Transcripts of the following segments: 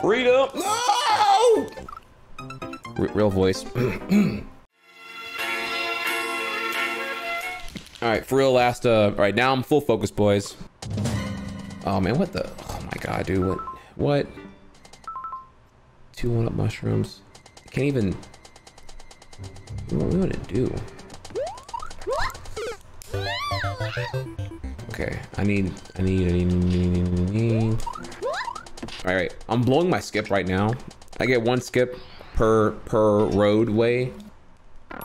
Freedom! No! R real voice. All right, for real last, uh, all right, now I'm full focus, boys. Oh man, what the, oh my God, dude, what, what? Two one-up mushrooms. I can't even, what do to do? Okay, I need, I need, I need, I need, I need. All right, I'm blowing my skip right now. I get one skip per, per roadway. Oh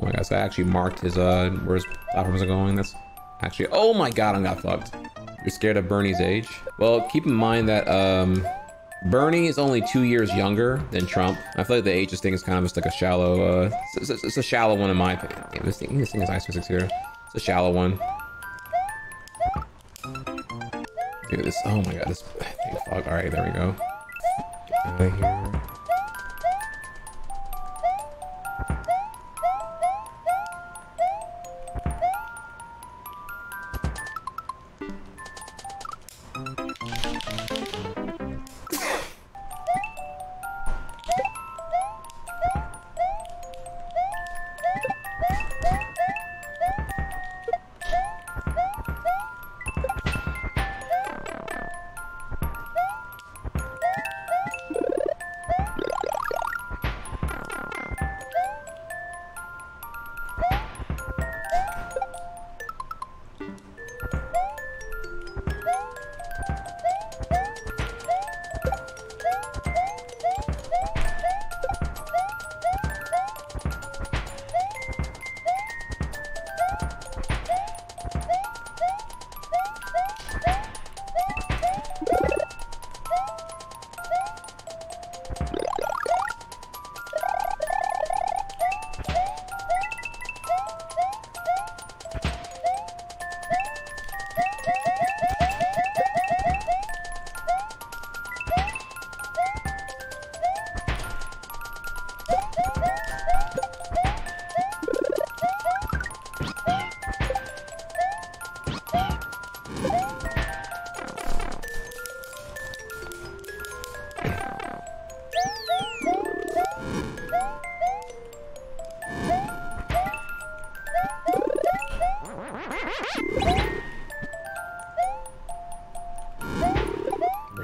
my gosh, I actually marked his, uh, where his platforms are going. That's actually, oh my god, I got fucked. You're scared of Bernie's age? Well, keep in mind that, um, Bernie is only two years younger than Trump. I feel like the ages thing is kind of just like a shallow, uh, it's, it's, it's a shallow one in my opinion. Damn, this thing, this thing is ice physics here. It's a shallow one. Dude, this, oh my god, this, fuck, alright, there we go. Of here.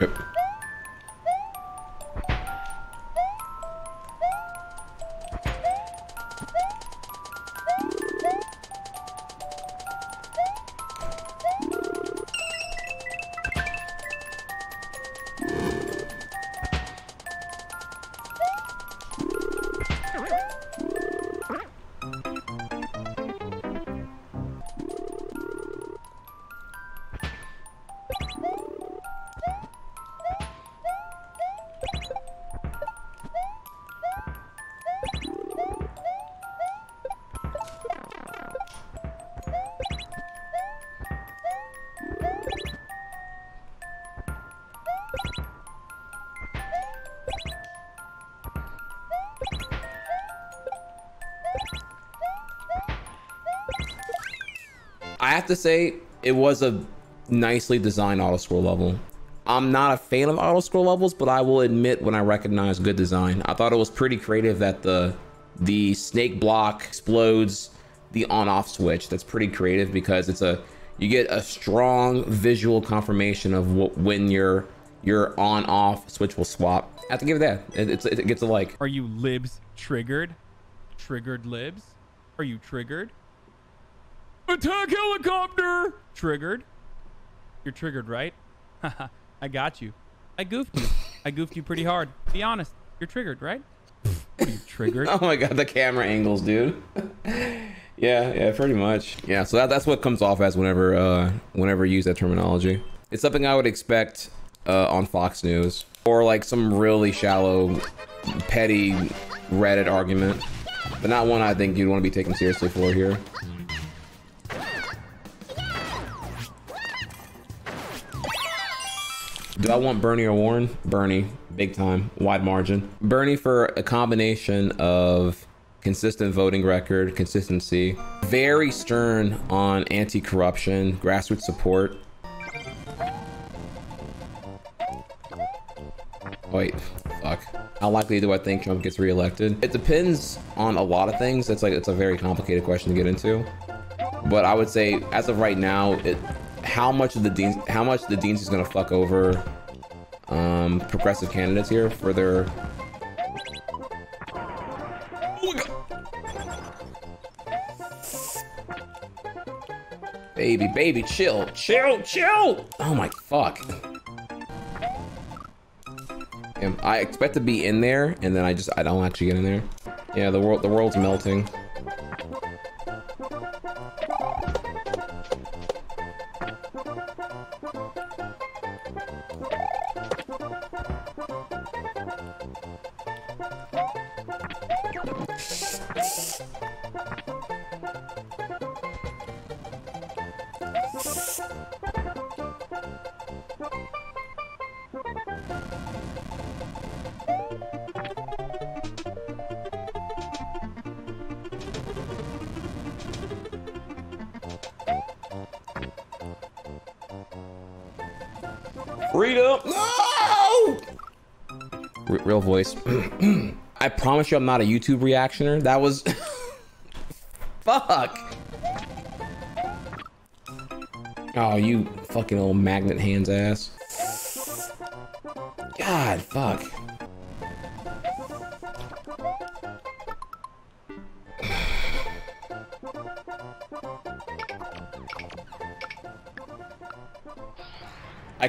Rip. I have to say, it was a nicely designed auto scroll level. I'm not a fan of auto scroll levels, but I will admit when I recognize good design. I thought it was pretty creative that the the snake block explodes the on off switch. That's pretty creative because it's a you get a strong visual confirmation of what when your your on off switch will swap. I have to give it that. It, it's, it gets a like. Are you libs triggered? Triggered libs? Are you triggered? Attack helicopter! Triggered. You're triggered, right? Haha, I got you. I goofed you. I goofed you pretty hard. Be honest. You're triggered, right? You triggered? Oh my god, the camera angles, dude. yeah, yeah, pretty much. Yeah, so that, that's what comes off as whenever uh whenever you use that terminology. It's something I would expect uh on Fox News or like some really shallow petty Reddit argument, but not one I think you'd want to be taken seriously for here. Do I want Bernie or Warren? Bernie, big time, wide margin. Bernie for a combination of consistent voting record, consistency, very stern on anti-corruption, grassroots support. Wait, fuck. How likely do I think Trump gets reelected? It depends on a lot of things. It's like it's a very complicated question to get into. But I would say, as of right now, it how much of the deans how much the deans is gonna fuck over um, progressive candidates here for their. Baby, baby, chill, chill, chill. Oh my fuck. I expect to be in there, and then I just I don't actually get in there. Yeah, the world the world's melting. No! R real voice. I promise you I'm not a YouTube reactioner. That was... Fuck! Oh, you fucking old magnet hands ass. God, fuck.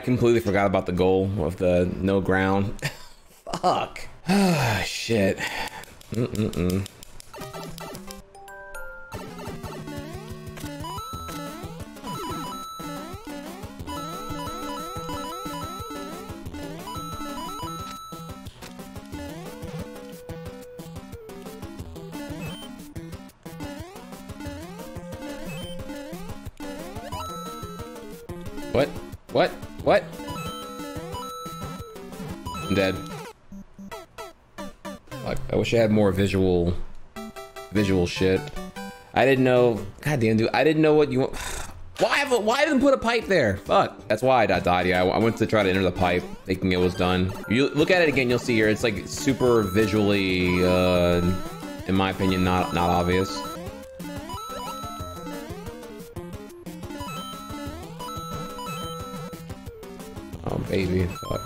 Completely forgot about the goal of the no ground. Fuck. Shit. Mm-mm-mm. What? What? What? I'm dead. Fuck, I wish I had more visual, visual shit. I didn't know. God damn, dude. I didn't know what you want. Why have why didn't put a pipe there? Fuck. That's why I died. Yeah, I went to try to enter the pipe, thinking it was done. You look at it again, you'll see here. It's like super visually, uh, in my opinion, not not obvious. Baby, fuck.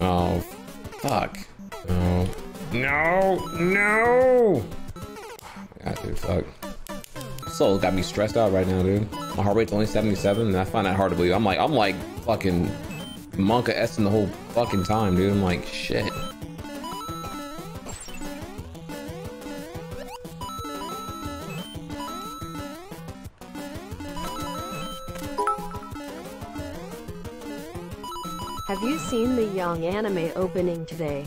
Oh, fuck. No. No, no! God, dude, fuck. Soul got me stressed out right now, dude. My heart rate's only 77, and I find that hard to believe. I'm like, I'm like fucking monkaS the whole fucking time, dude. I'm like, shit. Have you seen the Young anime opening today?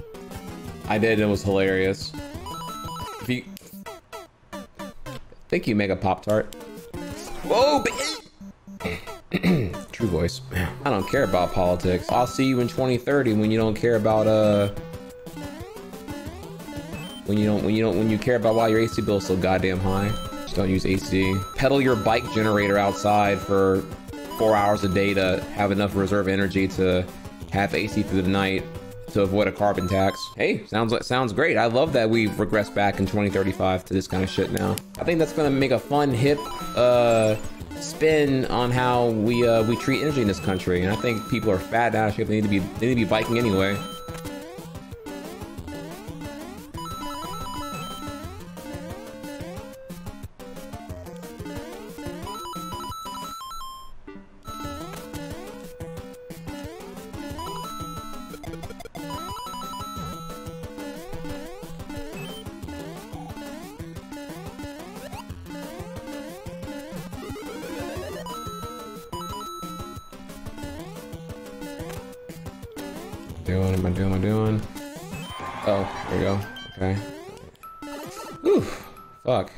I did. It was hilarious. Thank you, Mega Pop Tart. Whoa, True voice. I don't care about politics. I'll see you in 2030 when you don't care about uh. When you don't, when you don't, when you care about why your AC bill is so goddamn high. Just don't use AC. Pedal your bike generator outside for four hours a day to have enough reserve energy to have AC through the night to avoid a carbon tax. Hey, sounds like sounds great. I love that we've regressed back in 2035 to this kind of shit now. I think that's gonna make a fun, hip uh, spin on how we uh, we treat energy in this country. And I think people are fat shape. They need to be they need to be biking anyway. Doing, am I doing, am I doing? Oh, there we go. Okay. Oof. Fuck.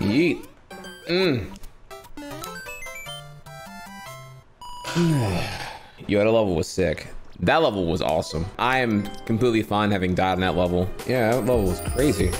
Yeet. Mmm. Yo, that level was sick. That level was awesome. I am completely fine having died in that level. Yeah, that level was crazy.